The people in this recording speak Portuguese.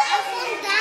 É afundar.